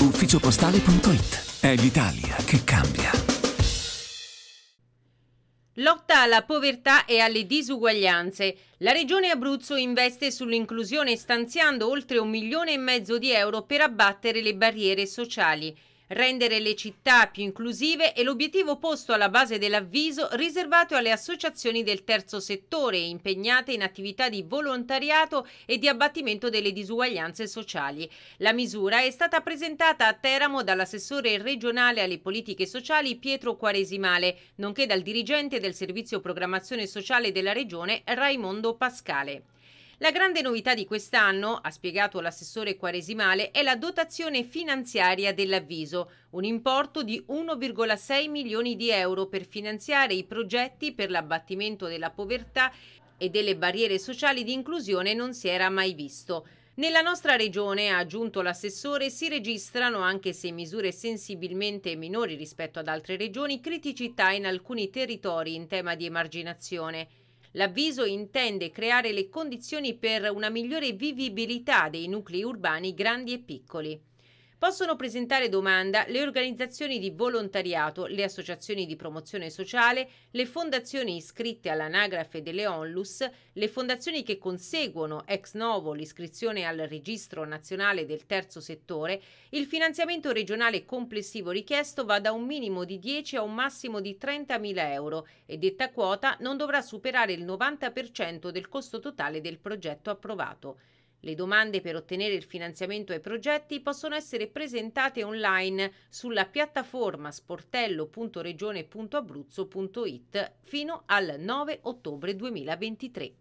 ufficiopostale.it. È l'Italia che cambia. Lotta alla povertà e alle disuguaglianze. La Regione Abruzzo investe sull'inclusione stanziando oltre un milione e mezzo di euro per abbattere le barriere sociali rendere le città più inclusive è l'obiettivo posto alla base dell'avviso riservato alle associazioni del terzo settore impegnate in attività di volontariato e di abbattimento delle disuguaglianze sociali. La misura è stata presentata a Teramo dall'assessore regionale alle politiche sociali Pietro Quaresimale, nonché dal dirigente del servizio programmazione sociale della regione Raimondo Pascale. La grande novità di quest'anno, ha spiegato l'assessore Quaresimale, è la dotazione finanziaria dell'avviso, un importo di 1,6 milioni di euro per finanziare i progetti per l'abbattimento della povertà e delle barriere sociali di inclusione non si era mai visto. Nella nostra regione, ha aggiunto l'assessore, si registrano, anche se misure sensibilmente minori rispetto ad altre regioni, criticità in alcuni territori in tema di emarginazione. L'avviso intende creare le condizioni per una migliore vivibilità dei nuclei urbani grandi e piccoli. Possono presentare domanda le organizzazioni di volontariato, le associazioni di promozione sociale, le fondazioni iscritte all'anagrafe delle Onlus, le fondazioni che conseguono ex novo l'iscrizione al registro nazionale del terzo settore, il finanziamento regionale complessivo richiesto va da un minimo di 10 a un massimo di 30.000 euro e detta quota non dovrà superare il 90% del costo totale del progetto approvato. Le domande per ottenere il finanziamento ai progetti possono essere presentate online sulla piattaforma sportello.regione.abruzzo.it fino al 9 ottobre 2023.